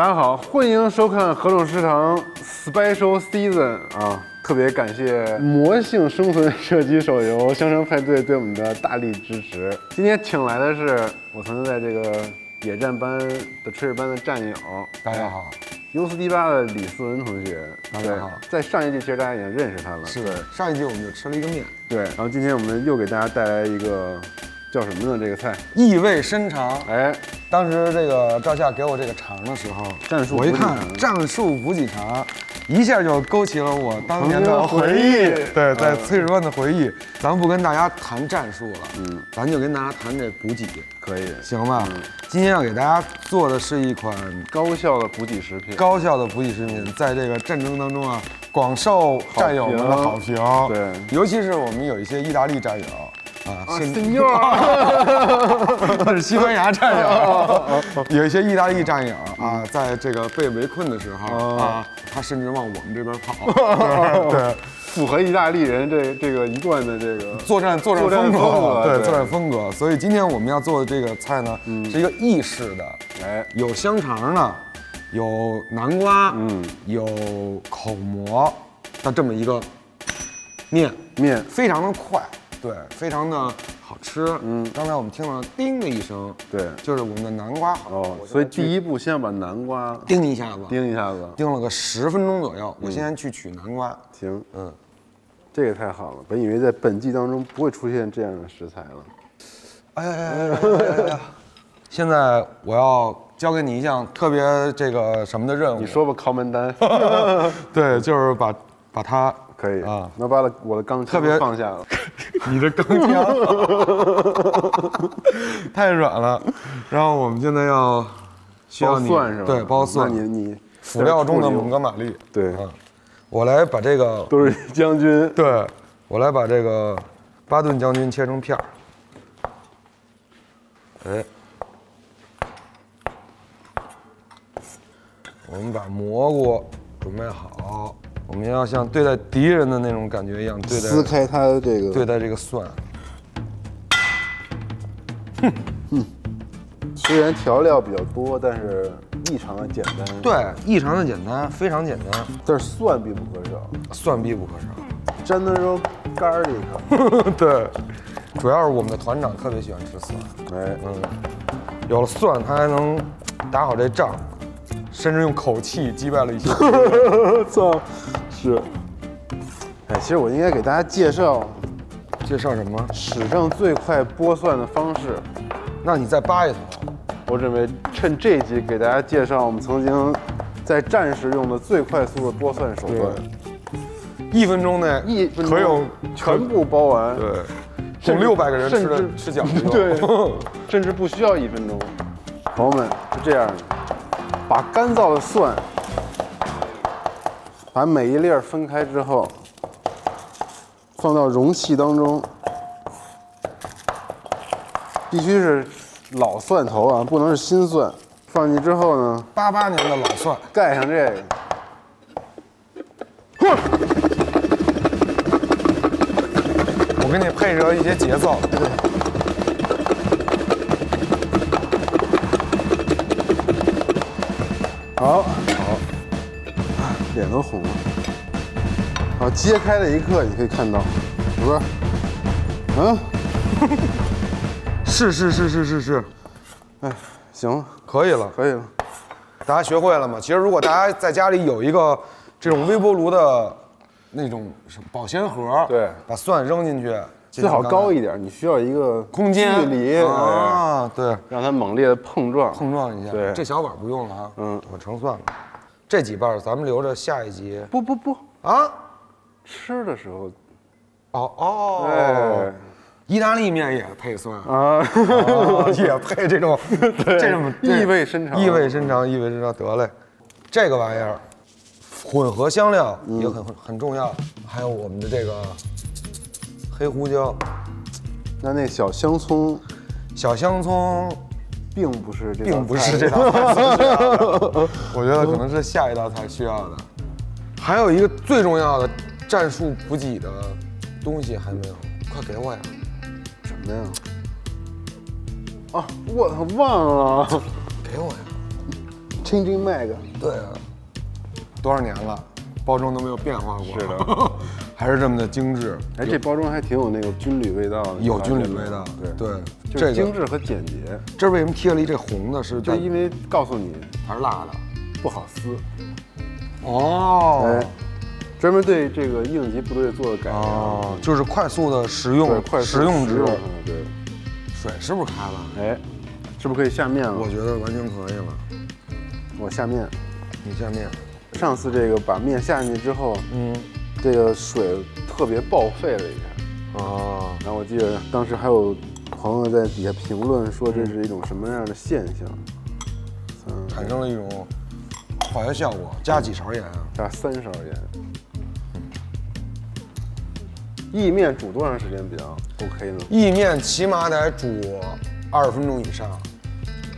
大家好，欢迎收看何总食堂 Special Season 啊！特别感谢魔性生存射击手游《香山派对》对我们的大力支持。今天请来的是我曾经在这个野战班的炊事班的战友，大家好，U 四 D 八的李思文同学。大家好在上一季其实大家已经认识他了。是的，上一季我们就吃了一个面，对，然后今天我们又给大家带来一个叫什么呢？这个菜，意味深长。哎，当时这个赵夏给我这个肠的时候，战术我一看战术补给肠，一下就勾起了我当年的回忆。对，在嗯炊事班的回忆。咱们不跟大家谈战术了，嗯，咱就跟大家谈这补给，可以，行吧？今天要给大家做的是一款高效的补给食品。高效的补给食品，在这个战争当中啊，广受战友们的好评。对尤其是我们有一些意大利战友啊，啊现，Senor，那是西班牙战友，有一些意大利战友啊，在这个被围困的时候啊，他甚至往我们这边跑。对，符合意大利人这这个一贯的这个作战作战风风格对对。作战风格。所以今天我们要做的这个菜呢，是一个意式的，哎，有香肠的，有南瓜，嗯，有口蘑的这么一个面，面。非常的快，对，非常的好吃。嗯，刚才我们听了叮的一声，对就是我们的南瓜好。哦，所以第一步先要把南瓜叮一下子，叮一下子，叮了个十分钟左右。我先去取南瓜。行，嗯，这个太好了，本以为在本季当中不会出现这样的食材了。哎呀呀呀呀呀呀！现在我要交给你一项特别这个什么的任务。你说吧，敲门单，对，就是把把它可以。啊，那把我的钢特别枪放下了，你的钢枪 太软了。然后我们现在要需要包你蒜是吧？对，包蒜，那你你辅料中的蒙哥马利。对。嗯，我来把这个，都是将军，对我来把这个巴顿将军切成片儿。哎，我们把蘑菇准备好，我们要像对待敌人的那种感觉一样对待撕开它的这个对待这个蒜。虽然调料比较多，但是异常的简单。，对，异常的简单，非常简单，但是蒜必不可少。蒜必不可少。，General Garlic，对，主要是我们的团长特别喜欢吃蒜，哎，嗯，有了蒜，他还能打好这仗，甚至用口气击败了一些。操，是。哎，其实我应该给大家介绍介绍什么？史上最快剥蒜的方式。那你再扒一头。我准备趁这集给大家介绍我们曾经在战时用的最快速的剥蒜手段，一分钟内一分钟可有全部剥完。对，甚至供六百个人吃的吃饺子。对，甚至不需要一分钟。朋友们是这样的，把干燥的蒜，把每一粒儿分开之后，放到容器当中，必须是老蒜头啊，不能是新蒜。放进去之后呢，八八年的老蒜，盖上这个，我给你配合一些节奏。好，好，脸都红了。好，揭开的一刻，你可以看到，是不是？嗯，是是是是是是，哎，行了，可以了。可以了。大家学会了吗？其实如果大家在家里有一个这种微波炉的那种保鲜盒，对把蒜扔进去，最好高一一点，你需要一个空间。距离，哎啊，对，让它猛烈的碰撞。碰撞一下。对。这小碗不用了啊，嗯，我盛蒜了。这几瓣儿咱们留着下一集。不不不，啊。吃的时候，哦哦，哎意大利面也配蒜。啊，也配这种 这种意味深长。意味深长，意味深长。得嘞，这个玩意儿混合香料也很很很重要，还有我们的这个黑胡椒、那那小香葱小香葱，并不是这道并不菜是这道菜需要的，我觉得可能是下一道菜需要的。还有一个最重要的战术补给的东西还没有，快给我呀！什么呀？啊，我操，忘了，给我呀！青筋麦个，对啊，多少年了，包装都没有变化过。是的，还是这么的精致。哎，这包装还挺有那个军旅味道的，有军旅味道。对对，就是精致和简洁，这为什么贴了一这红的？是就因为告诉你它是辣的？不好撕，哦哎，专门对这个应急部队做的改良，哦，就是快速的食对，用，快速食用之用，对，水是不是开了？哎，是不是可以下面了？我觉得完全可以了。我下面，你下面，上次这个把面下进去之后，嗯，这个水特别报废了一下，啊，然后我记得当时还有朋友在底下评论说这是一种什么样的现象，嗯，产生了一种化学效果。加几勺盐啊？加三勺盐。意面煮多长时间比较 OK 呢？意面起码得煮二十分钟以上，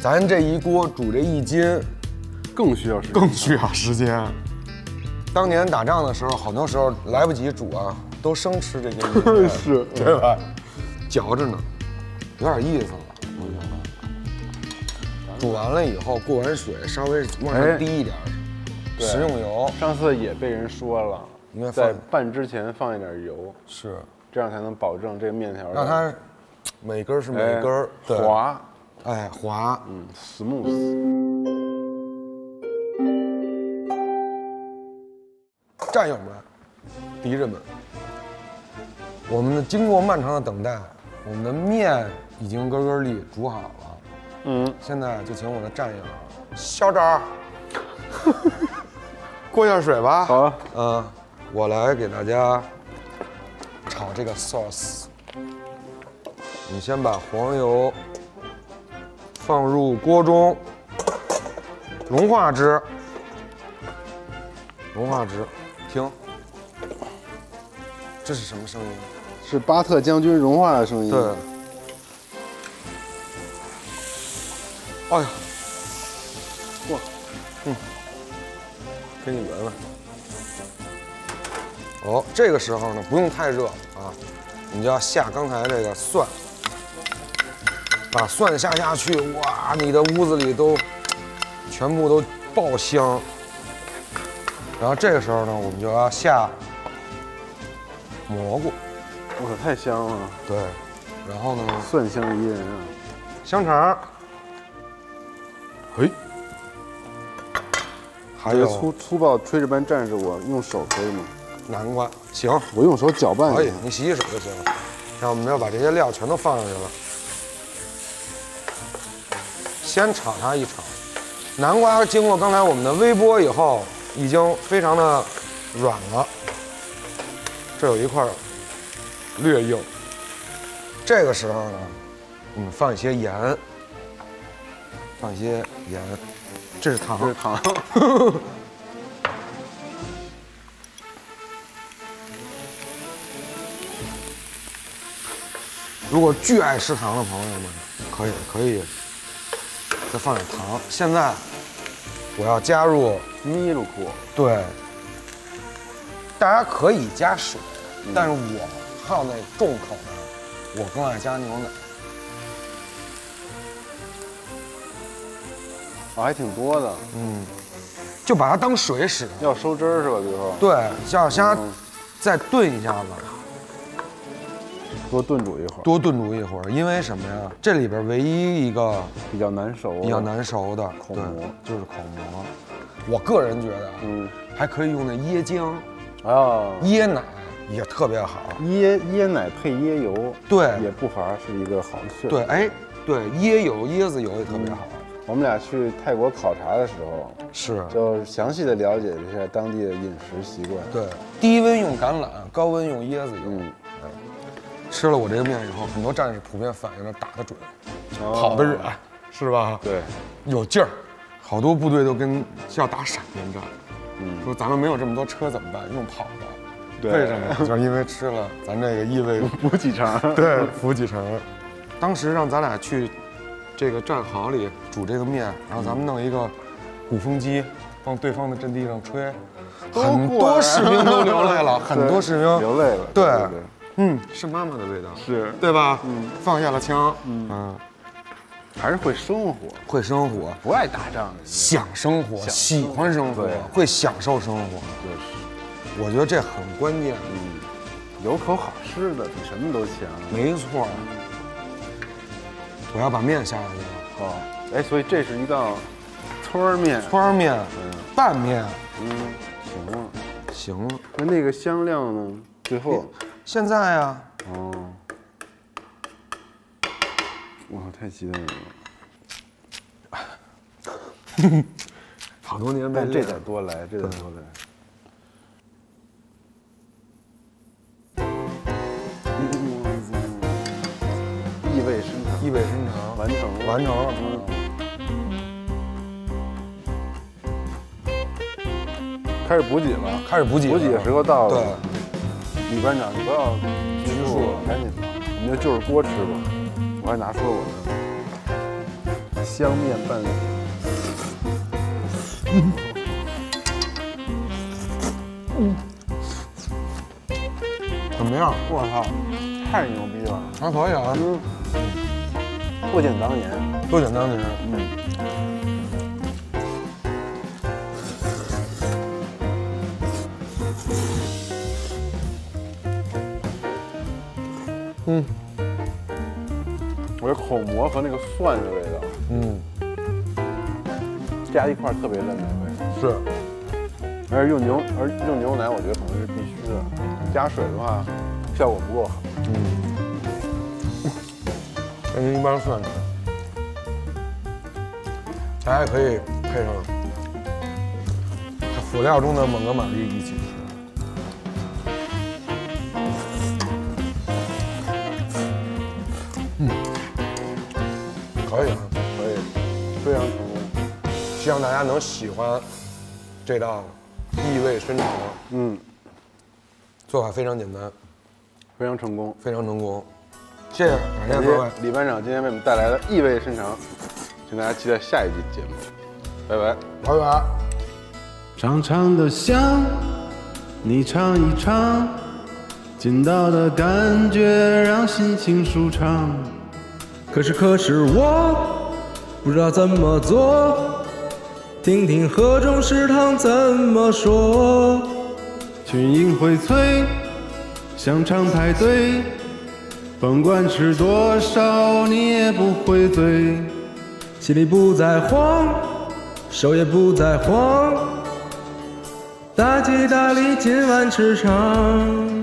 咱这一锅煮这一斤更需要时间。更需要时间。当年打仗的时候，好多时候来不及煮啊，都生吃这些意面，是对吧？嚼着呢，有点意思了。我觉得煮完了以后，过完水，稍微往哎上滴一点对食用油，上次也被人说了应该，在拌之前放一点油，是这样才能保证这个面条让它每根儿是每哎根儿滑，哎滑。嗯，smooth。战友们、敌人们，我们经过漫长的等待，我们的面已经根根粒煮好了。嗯，现在就请我的战友小赵儿 过一下水吧。好，嗯，我来给大家炒这个 sauce。你先把黄油放入锅中，融化之，融化之。停，这是什么声音？是巴特将军融化的声音。对。哎呀，哇，嗯，给你闻闻。哦，这个时候呢，不用太热啊，你就要下刚才这个蒜，把蒜下下去，哇，你的屋子里都全部都爆香。然后这个时候呢，我们就要下蘑菇，我操，太香了，对，然后呢，蒜香宜人啊！香肠，嘿，还有粗粗暴炊事班战士，我用手可以吗？南瓜，行，我用手搅拌可以一下，。你洗洗手就行了。然后我们要把这些料全都放上去了，先炒它一炒。南瓜经过刚才我们的微波以后，已经非常的软了，这有一块略硬。这个时候呢，我们放一些盐，放一些盐，这是糖，这是糖，如果巨爱吃糖的朋友们，可以可以再放点糖。现在我要加入，米露库，对，大家可以加水，但是我好那重口的，我更爱加牛奶。啊，还挺多的，嗯，就把它当水使。要收汁儿是吧？最后？对，要先嗯。再炖一下子，多炖煮一会儿，多炖煮一会儿。因为什么呀？这里边唯一一个比较难熟，比较。难熟的对口蘑就是口蘑。我个人觉得啊，嗯，还可以用那椰浆、啊，椰奶也特别好。椰椰奶配椰油，对也不乏是一个好的。对，哎，对，椰油、椰子油也特别好。我们俩去泰国考察的时候，是，就详细的了解了一下当地的饮食习惯。对，低温用橄榄，高温用椰子油。吃了我这个面以后，很多战士普遍反映了打得准，哦跑得远，是吧？对，有劲儿。好多部队都跟要打闪电战，嗯，说咱们没有这么多车怎么办？用跑的。对为什么？就是因为吃了咱这个异味补给肠。对，补给肠。当时让咱俩去这个战壕里煮这个面，然后咱们弄一个鼓风机，往对方的阵地上吹，很多士兵都流泪了，很多士兵 流泪了。对对对，嗯，是妈妈的味道，是对吧？嗯，放下了枪，嗯还是会生活，会生活，不爱打仗。想生活，喜欢生活，会享受生活。对，我觉得这很关键。嗯，有口好吃的比什么都强。没错。我要把面下下去了。好，哎，所以这是一道村儿面。圈儿面，拌面，嗯，行了。行了。那那个香料呢？最后，现在啊，哦，哇，太激动了！好多年没这练得多来，这得多来。意味深长，意味深长，完成了，完成了。开始补给了。开始补给，补给的时候到对了。李班长，你不要拘束了，赶紧吧，我们就就是锅吃吧。我还拿出了我的香面拌怎么样？我操，太牛逼了！还可以啊，嗯，不减当年。多简单的人。嗯，嗯。我觉得口蘑和那个蒜的味道嗯，加一块儿特别的美味，是，而且用牛，而用牛奶我觉得可能是必须的，加水的话效果不够好。嗯。跟一般蒜吃。大家可以配上辅料中的蒙哥马利一起望大家能喜欢这道意味深长，嗯，做法非常简单，非常成功。非常成功。谢谢，感感谢各位。李班长今天为我们带来的意味深长，请大家期待下一期节目，拜拜。拜拜。长长的香，你尝一尝，劲道的感觉让心情舒畅。可是可是我不知道怎么做，听听河中食堂怎么说。群英荟萃，香肠排队，甭管吃多少你也不会醉，心里不再慌，手也不再慌。大吉大利，今晚吃上。